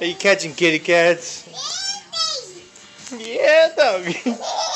Are you catching kitty cats? Yeah, doggy.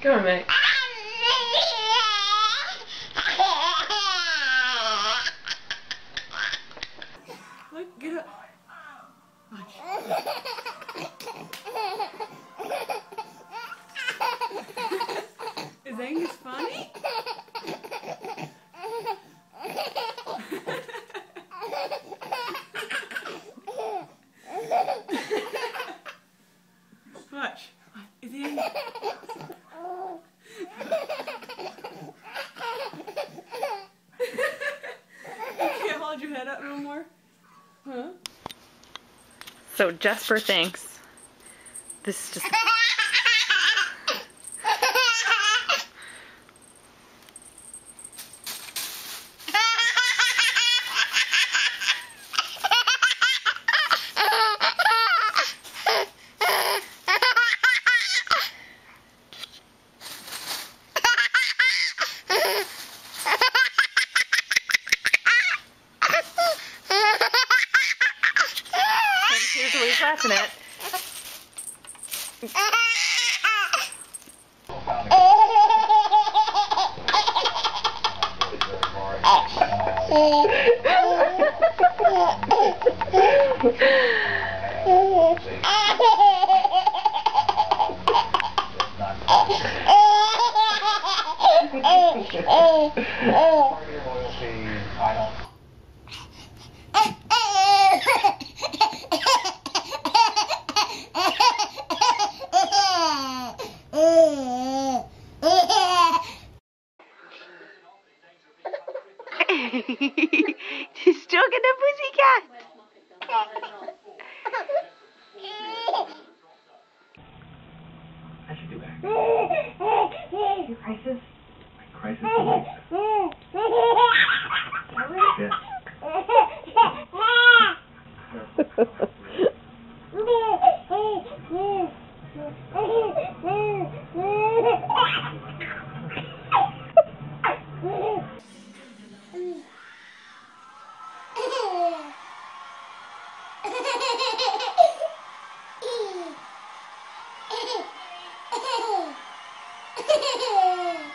Come on, Mac. Look, get up. Is Angus funny? Watch. Is he Angus? You can't hold your head up no more? Huh? So Jasper thinks this is just here's what he's She's stroking the pussycat. I should do that. Your crisis. Crisis. ウフフフ。